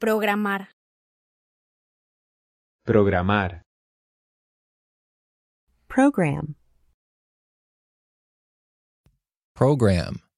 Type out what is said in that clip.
Programar. Programar. program, Program.